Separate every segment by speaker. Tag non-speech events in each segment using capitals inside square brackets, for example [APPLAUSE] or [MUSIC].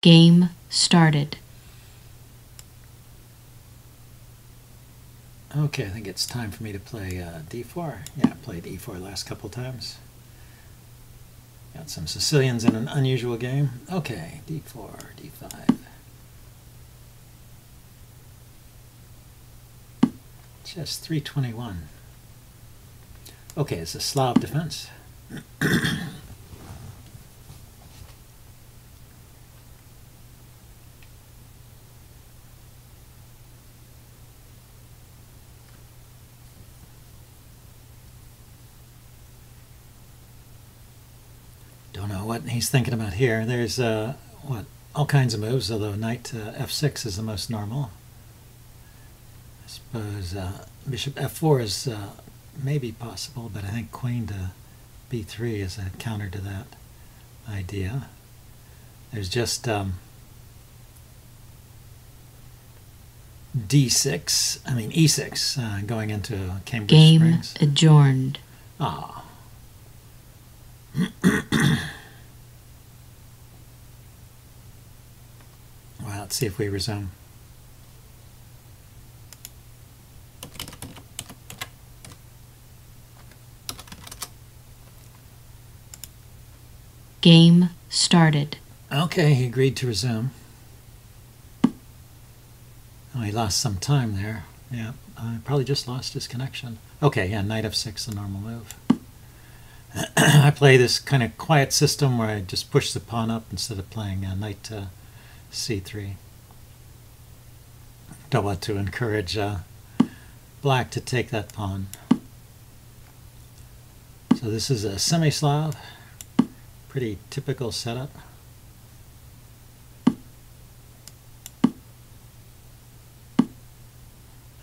Speaker 1: Game started.
Speaker 2: Okay, I think it's time for me to play uh, d4. Yeah, I played e4 last couple times. Got some Sicilians in an unusual game. Okay, d4, d5. Just 321. Okay, it's a Slav defense. [CLEARS THROAT] Don't know what he's thinking about here. There's uh, what all kinds of moves, although knight to f6 is the most normal. I suppose uh, bishop f4 is uh, maybe possible, but I think queen to b3 is a counter to that idea. There's just um, d6, I mean e6, uh, going into Cambridge
Speaker 1: Game
Speaker 2: Springs.
Speaker 1: adjourned.
Speaker 2: Ah. [COUGHS] well, let's see if we resume.
Speaker 1: Game started.
Speaker 2: Okay, he agreed to resume. Oh, he lost some time there. Yeah, uh, probably just lost his connection. Okay, yeah, knight f6, the normal move. [CLEARS THROAT] I play this kind of quiet system where I just push the pawn up instead of playing uh, knight to c3. Don't want to encourage uh, black to take that pawn. So this is a semi-Slav, pretty typical setup.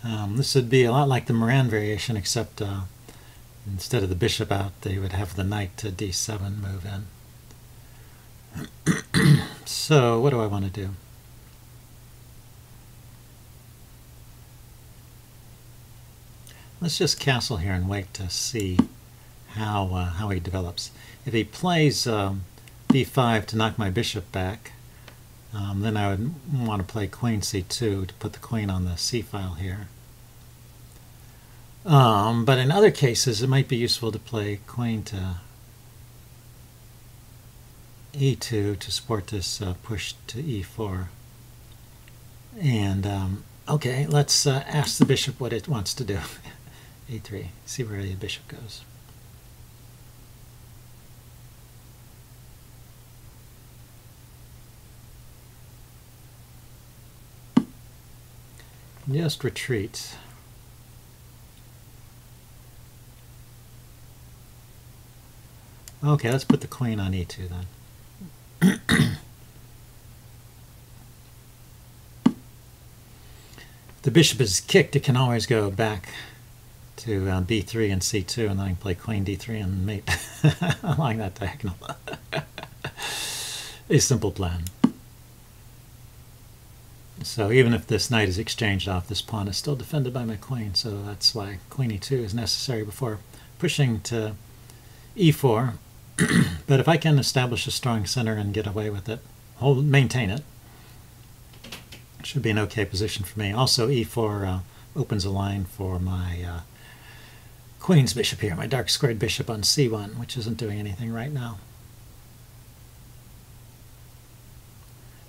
Speaker 2: Um, this would be a lot like the Meran variation, except uh, instead of the bishop out, they would have the knight to d7 move in. [CLEARS THROAT] so, what do I want to do? Let's just castle here and wait to see how uh, how he develops. If he plays um, b5 to knock my bishop back, um, then I would want to play queen c2 to put the queen on the c file here. Um, but in other cases, it might be useful to play queen to e2 to support this uh, push to e4. And, um, okay, let's uh, ask the bishop what it wants to do. [LAUGHS] e3, see where the bishop goes. Just retreats. Okay, let's put the queen on e2 then. [CLEARS THROAT] the bishop is kicked, it can always go back to uh, b3 and c2, and then I can play queen d3 and mate [LAUGHS] along that diagonal. [LAUGHS] A simple plan. So even if this knight is exchanged off, this pawn is still defended by my queen, so that's why queen e2 is necessary before pushing to e4 [CLEARS THROAT] but if I can establish a strong center and get away with it, hold, maintain it, should be an okay position for me. Also, e4 uh, opens a line for my uh, queen's bishop here, my dark squared bishop on c1, which isn't doing anything right now.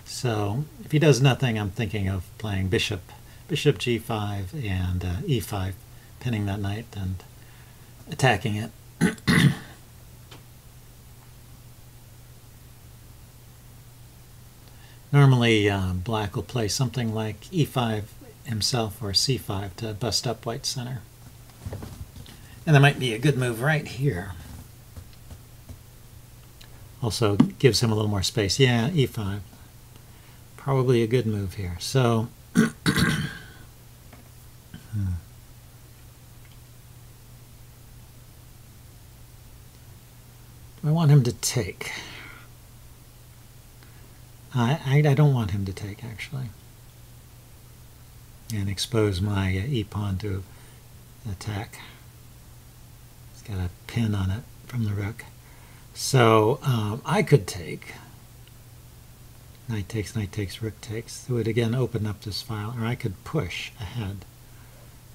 Speaker 2: So if he does nothing, I'm thinking of playing bishop, bishop g5 and uh, e5, pinning that knight and attacking it. Normally, uh, black will play something like e5 himself or c5 to bust up white center. And that might be a good move right here. Also gives him a little more space. Yeah, e5. Probably a good move here. So, [CLEARS THROAT] hmm. I want him to take. I, I, I, don't want him to take, actually. And expose my uh, e-pawn to attack. It's got a pin on it from the rook. So um, I could take. Knight takes, knight takes, rook takes. It would again open up this file, or I could push ahead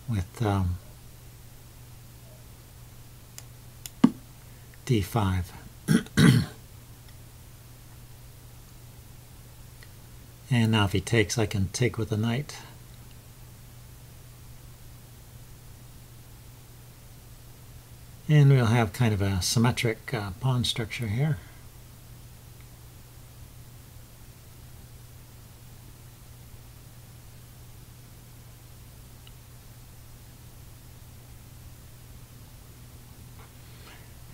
Speaker 2: with um, d5. [CLEARS THROAT] and now if he takes, I can take with a knight. And we'll have kind of a symmetric uh, pawn structure here.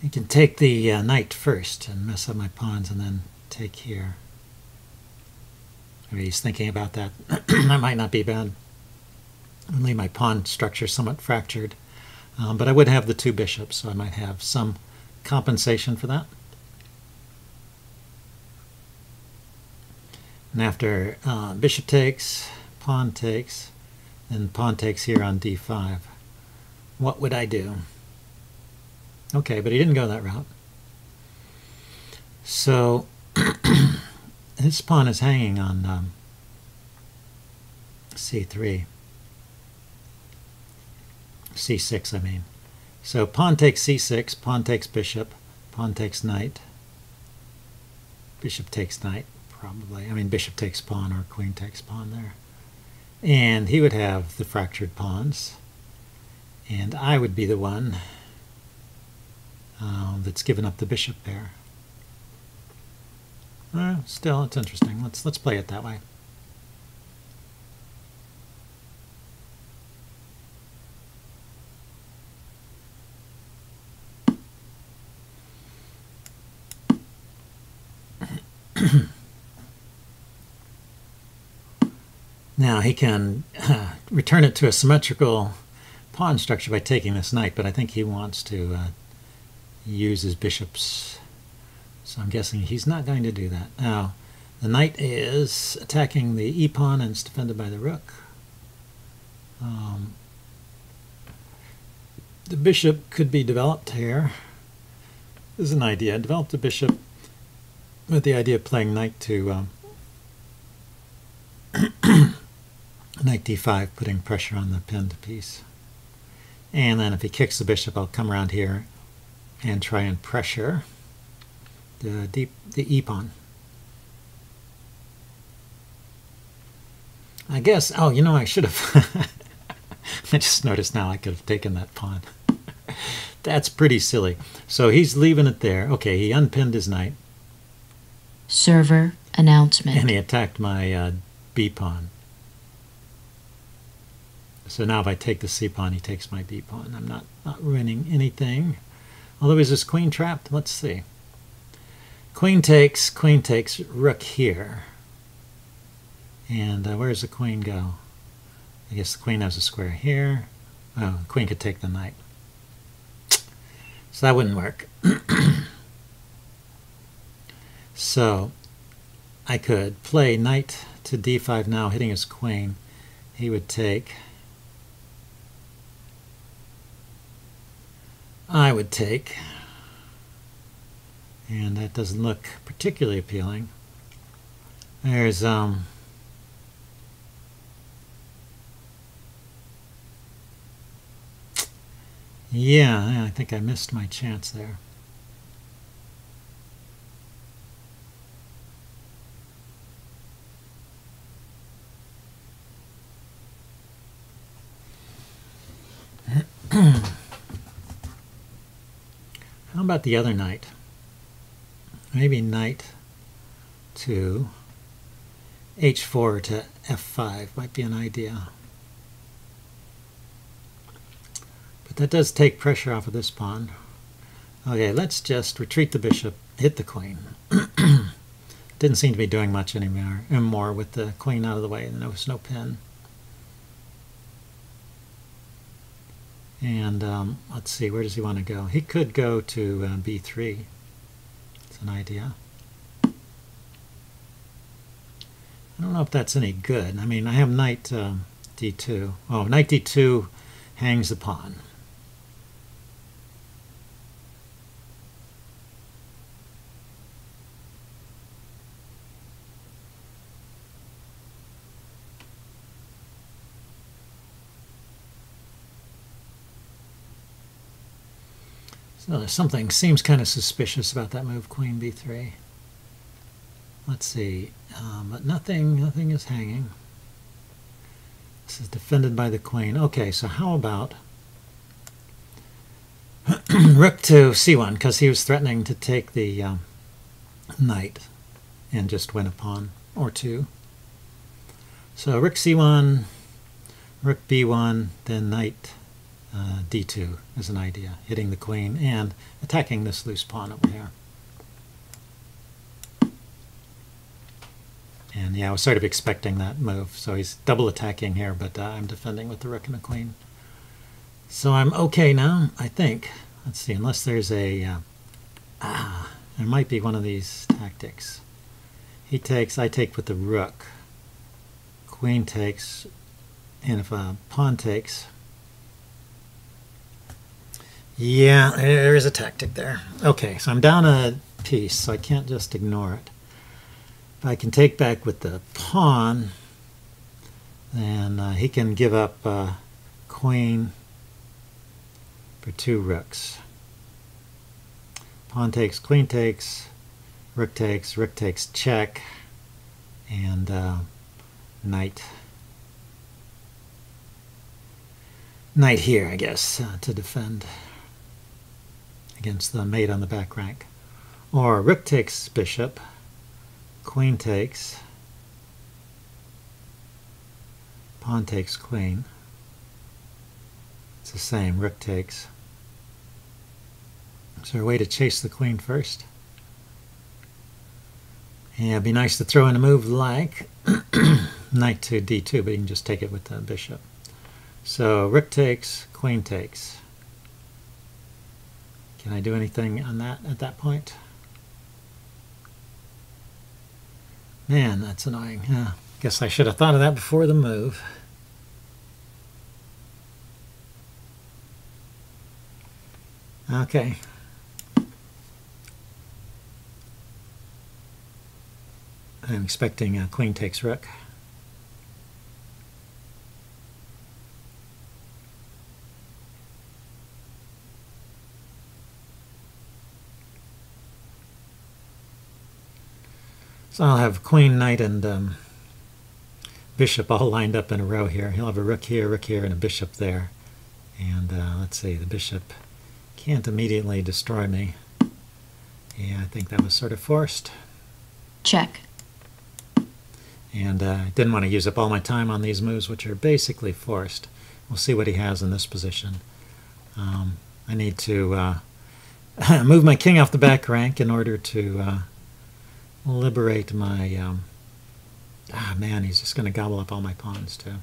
Speaker 2: You can take the uh, knight first and mess up my pawns and then take here. Maybe he's thinking about that. [CLEARS THROAT] that might not be bad. Only my pawn structure somewhat fractured. Um, but I would have the two bishops, so I might have some compensation for that. And after uh, bishop takes, pawn takes, and pawn takes here on d5, what would I do? Okay, but he didn't go that route. So his pawn is hanging on um, c3. c6, I mean. So pawn takes c6, pawn takes bishop, pawn takes knight, bishop takes knight, probably. I mean, bishop takes pawn or queen takes pawn there. And he would have the fractured pawns, and I would be the one uh, that's given up the bishop pair. Uh, still, it's interesting. Let's let's play it that way. [COUGHS] now he can uh, [COUGHS] return it to a symmetrical pawn structure by taking this knight, but I think he wants to uh, his bishops. So I'm guessing he's not going to do that. Now, the knight is attacking the e-pawn and it's defended by the rook. Um, the bishop could be developed here. This is an idea. Develop the bishop with the idea of playing knight to um, [COUGHS] knight d5, putting pressure on the pinned piece. And then if he kicks the bishop, I'll come around here and try and pressure the deep the e pawn. I guess. Oh, you know, I should have. [LAUGHS] I just noticed now I could have taken that pawn. [LAUGHS] That's pretty silly. So he's leaving it there. Okay, he unpinned his knight.
Speaker 1: Server announcement.
Speaker 2: And he attacked my uh, b pawn. So now if I take the c pawn, he takes my b pawn. I'm not, not ruining anything. Although is this queen trapped? Let's see. Queen takes, queen takes, rook here. And uh, where does the queen go? I guess the queen has a square here. Oh, queen could take the knight. So that wouldn't work. [CLEARS THROAT] so I could play knight to d5 now, hitting his queen. He would take I would take. And that doesn't look particularly appealing. There's um Yeah, I think I missed my chance there. [CLEARS THROAT] How about the other knight? Maybe knight to h4 to f5 might be an idea. But that does take pressure off of this pawn. Okay, let's just retreat the bishop, hit the queen. [CLEARS THROAT] Didn't seem to be doing much anymore, anymore with the queen out of the way. There was no pin. And um, let's see, where does he want to go? He could go to uh, b3. An idea. I don't know if that's any good. I mean, I have knight um, d2. Oh, knight d2 hangs the pawn. So something seems kind of suspicious about that move, queen b3. Let's see, um, but nothing, nothing is hanging. This is defended by the queen. Okay, so how about [CLEARS THROAT] rook to c1, because he was threatening to take the um, knight and just win a pawn or two. So rook c1, rook b1, then knight uh, d2 is an idea, hitting the queen and attacking this loose pawn over here. And yeah, I was sort of expecting that move. So he's double attacking here, but uh, I'm defending with the rook and the queen. So I'm okay now, I think. Let's see, unless there's a... Uh, ah, there might be one of these tactics. He takes, I take with the rook. Queen takes, and if a pawn takes... Yeah, there is a tactic there. Okay, so I'm down a piece, so I can't just ignore it. If I can take back with the pawn, then uh, he can give up uh, queen for two rooks. Pawn takes, queen takes, rook takes, rook takes, check, and uh, knight. Knight here, I guess, uh, to defend against the mate on the back rank. Or rook takes bishop, queen takes, pawn takes queen. It's the same, rook takes. Is there a way to chase the queen first? Yeah, it'd be nice to throw in a move like [COUGHS] knight to d2, but you can just take it with the bishop. So rook takes, queen takes. Can I do anything on that at that point? Man, that's annoying. Yeah, guess I should have thought of that before the move. Okay. I'm expecting a queen takes rook. So I'll have queen, knight, and um, bishop all [LAUGHS] lined up in a row here. He'll have a rook here, rook here, and a bishop there. And uh, let's see, the bishop can't immediately destroy me. Yeah, I think that was sort of forced.
Speaker 1: Check.
Speaker 2: And uh, I didn't want to use up all my time on these moves, which are basically forced. We'll see what he has in this position. Um, I need to uh, [LAUGHS] move my king off the back rank in order to uh, liberate my... Um, ah, man, he's just going to gobble up all my pawns, too.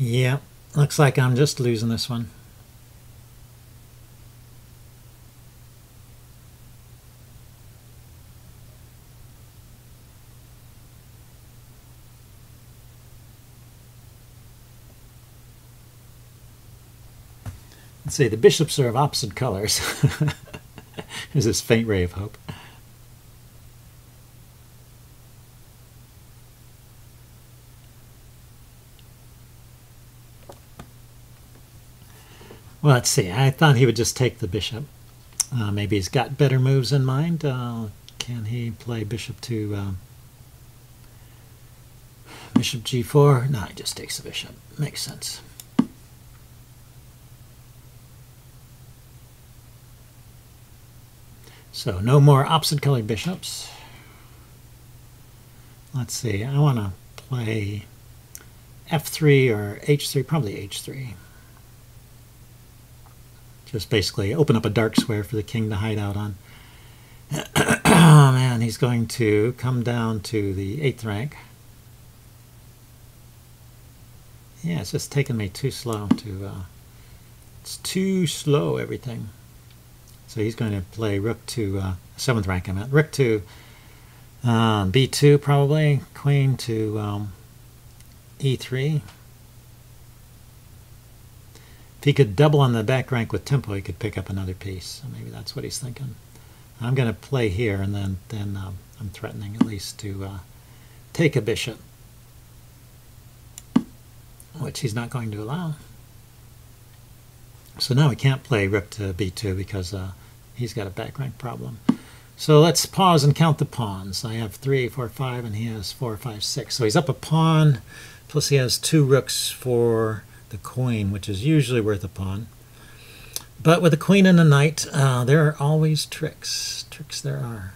Speaker 2: Yeah, looks like I'm just losing this one. Let's the bishops are of opposite colors. [LAUGHS] There's this faint ray of hope. Well, let's see. I thought he would just take the bishop. Uh, maybe he's got better moves in mind. Uh, can he play bishop to um, bishop g4? No, he just takes the bishop. Makes sense. So no more opposite colored bishops. Let's see, I want to play f3 or h3, probably h3. Just basically open up a dark square for the king to hide out on. [COUGHS] oh man, he's going to come down to the 8th rank. Yeah, it's just taking me too slow to... Uh, it's too slow, everything. So he's going to play rook to uh, seventh rank. I meant rook to um, b2 probably, queen to um, e3. If he could double on the back rank with tempo, he could pick up another piece. So maybe that's what he's thinking. I'm going to play here, and then then um, I'm threatening at least to uh, take a bishop, which he's not going to allow. So now he can't play rook to b2 because uh, he's got a back rank problem. So let's pause and count the pawns. I have 3, 4, 5, and he has 4, 5, 6. So he's up a pawn, plus he has two rooks for the queen, which is usually worth a pawn. But with a queen and a knight, uh, there are always tricks. Tricks there are.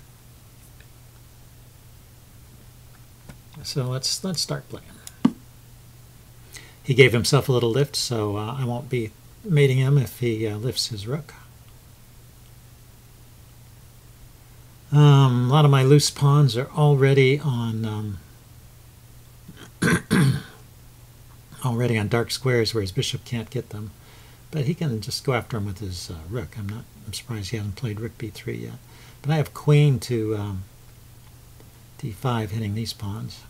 Speaker 2: So let's let's start playing. He gave himself a little lift, so uh, I won't be mating him if he uh, lifts his rook. Um, a lot of my loose pawns are already on um, [CLEARS THROAT] already on dark squares where his bishop can't get them. But he can just go after him with his uh, rook. I'm not. I'm surprised he hasn't played rook b3 yet. But I have queen to um, d5 hitting these pawns.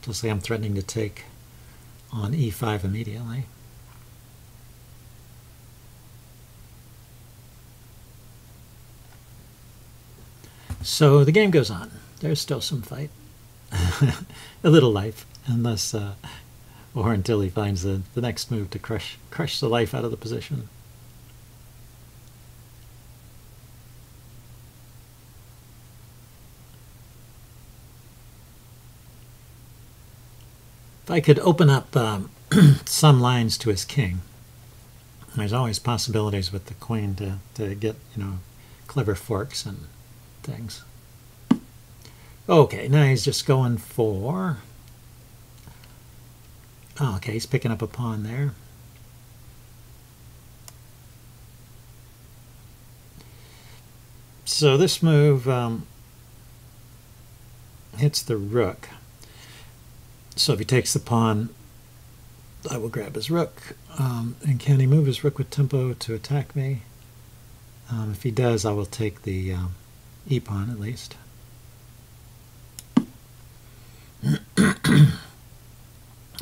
Speaker 2: Plus, I'm threatening to take on e5 immediately. So the game goes on. There's still some fight. [LAUGHS] a little life, unless, uh, or until he finds the, the next move to crush, crush the life out of the position. If I could open up um, [CLEARS THROAT] some lines to his king, there's always possibilities with the queen to, to get, you know, clever forks and things. Okay, now he's just going for... Oh, okay, he's picking up a pawn there. So this move um, hits the rook. So if he takes the pawn, I will grab his rook. Um, and can he move his rook with tempo to attack me? Um, if he does, I will take the um, e-pawn at least. [CLEARS THROAT]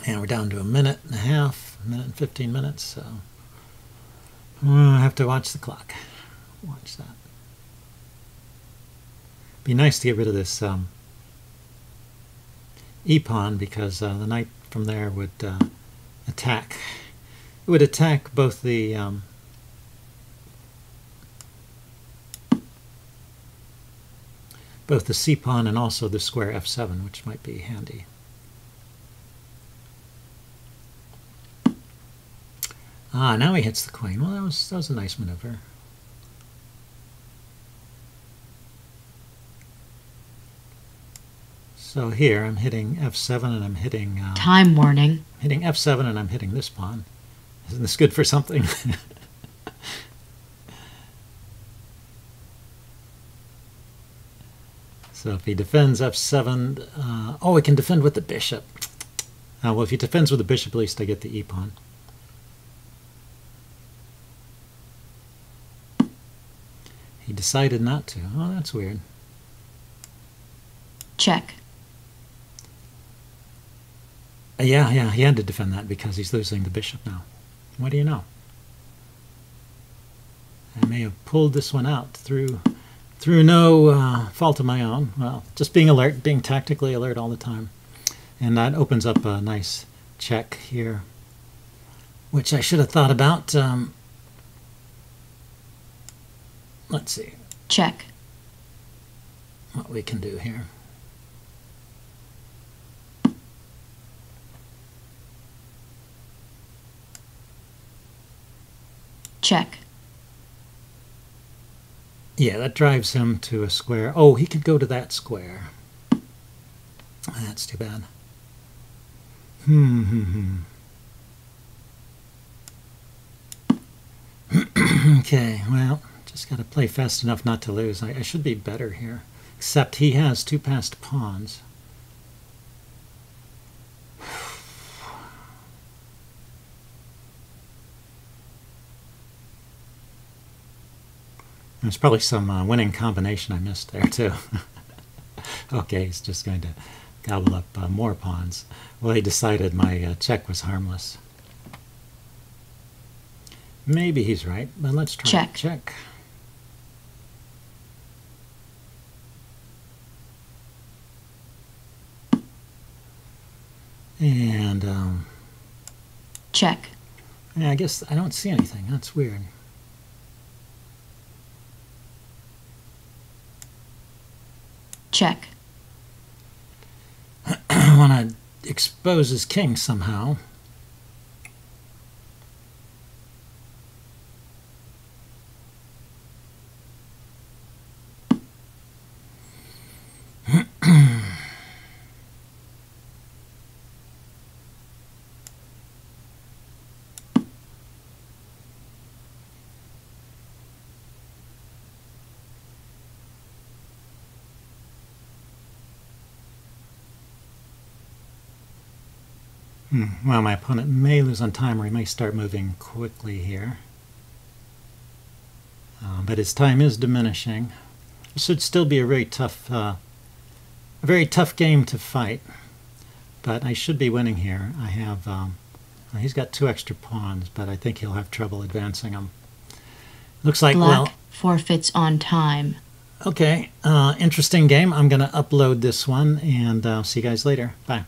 Speaker 2: and we're down to a minute and a half, a minute and 15 minutes, so I have to watch the clock. Watch that. Be nice to get rid of this um, e-pawn because uh, the knight from there would uh, attack. It would attack both the um, both the c-pawn and also the square f7, which might be handy. Ah, now he hits the queen. Well, that was, that was a nice maneuver. So here I'm hitting f7 and I'm hitting... Um,
Speaker 1: Time warning.
Speaker 2: Hitting f7 and I'm hitting this pawn. Isn't this good for something? [LAUGHS] if he defends f7, uh, oh, he can defend with the bishop. Uh, well, if he defends with the bishop, at least I get the e-pawn. He decided not to. Oh, that's weird.
Speaker 1: Check.
Speaker 2: Uh, yeah, yeah, he had to defend that because he's losing the bishop now. What do you know? I may have pulled this one out through through no uh, fault of my own. Well, just being alert, being tactically alert all the time. And that opens up a nice check here, which I should have thought about. Um, let's see.
Speaker 1: Check.
Speaker 2: What we can do here.
Speaker 1: Check.
Speaker 2: Yeah, that drives him to a square. Oh, he could go to that square. That's too bad. Hmm, hmm, hmm. [CLEARS THROAT] okay, well, just got to play fast enough not to lose. I, I should be better here. Except he has two passed pawns. There's probably some uh, winning combination I missed there too. [LAUGHS] okay, he's just going to gobble up uh, more pawns. Well, he decided my uh, check was harmless. Maybe he's right, but let's try.
Speaker 1: Check.
Speaker 2: Check. And um,
Speaker 1: Check.
Speaker 2: yeah, I guess I don't see anything. That's weird.
Speaker 1: Check.
Speaker 2: I want to expose his king somehow. Hmm. Well, my opponent may lose on time or he may start moving quickly here. Uh, but his time is diminishing. This should still be a very tough, uh, a very tough game to fight. But I should be winning here. I have, um, he's got two extra pawns, but I think he'll have trouble advancing them. Looks like,
Speaker 1: Black
Speaker 2: well,
Speaker 1: forfeits on time.
Speaker 2: okay, uh, interesting game. I'm going to upload this one and uh, see you guys later. Bye.